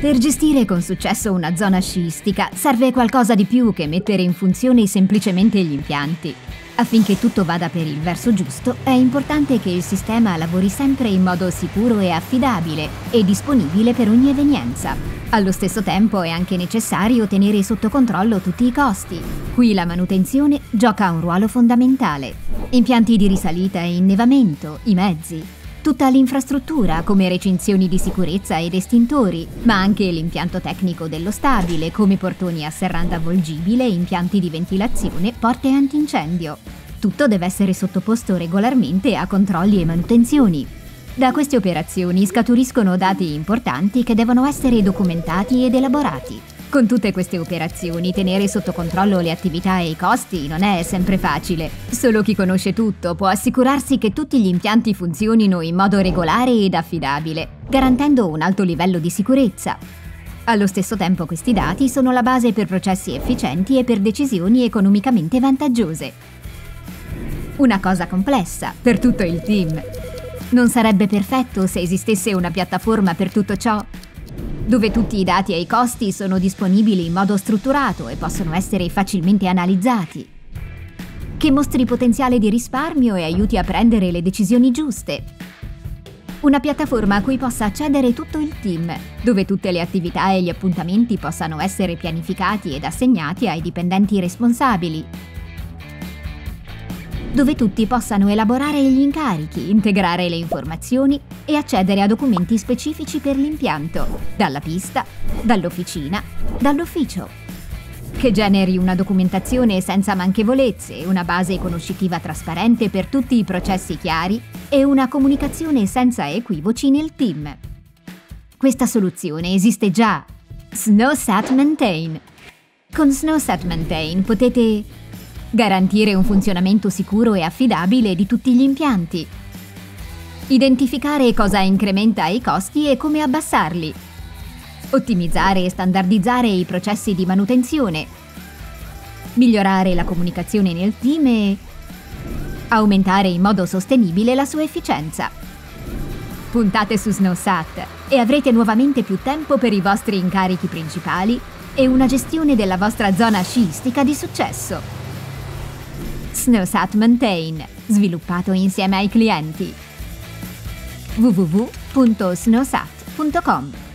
Per gestire con successo una zona sciistica serve qualcosa di più che mettere in funzione semplicemente gli impianti. Affinché tutto vada per il verso giusto, è importante che il sistema lavori sempre in modo sicuro e affidabile e disponibile per ogni evenienza. Allo stesso tempo è anche necessario tenere sotto controllo tutti i costi. Qui la manutenzione gioca un ruolo fondamentale. Impianti di risalita e innevamento, i mezzi, tutta l'infrastruttura come recinzioni di sicurezza ed estintori, ma anche l'impianto tecnico dello stabile come portoni a serranda avvolgibile, impianti di ventilazione, porte antincendio. Tutto deve essere sottoposto regolarmente a controlli e manutenzioni. Da queste operazioni scaturiscono dati importanti che devono essere documentati ed elaborati. Con tutte queste operazioni tenere sotto controllo le attività e i costi non è sempre facile. Solo chi conosce tutto può assicurarsi che tutti gli impianti funzionino in modo regolare ed affidabile, garantendo un alto livello di sicurezza. Allo stesso tempo questi dati sono la base per processi efficienti e per decisioni economicamente vantaggiose. Una cosa complessa per tutto il team. Non sarebbe perfetto se esistesse una piattaforma per tutto ciò? Dove tutti i dati e i costi sono disponibili in modo strutturato e possono essere facilmente analizzati, che mostri potenziale di risparmio e aiuti a prendere le decisioni giuste. Una piattaforma a cui possa accedere tutto il team, dove tutte le attività e gli appuntamenti possano essere pianificati ed assegnati ai dipendenti responsabili, dove tutti possano elaborare gli incarichi, integrare le informazioni e accedere a documenti specifici per l'impianto, dalla pista, dall'officina, dall'ufficio. Che generi una documentazione senza manchevolezze, una base conoscitiva trasparente per tutti i processi chiari e una comunicazione senza equivoci nel team. Questa soluzione esiste già. SnowSat Maintain. Con SnowSat Maintain potete garantire un funzionamento sicuro e affidabile di tutti gli impianti, identificare cosa incrementa i costi e come abbassarli, ottimizzare e standardizzare i processi di manutenzione, migliorare la comunicazione nel team e aumentare in modo sostenibile la sua efficienza. Puntate su SnowSat e avrete nuovamente più tempo per i vostri incarichi principali e una gestione della vostra zona sciistica di successo. SnowSat Maintain, sviluppato insieme ai clienti. www.snowsat.com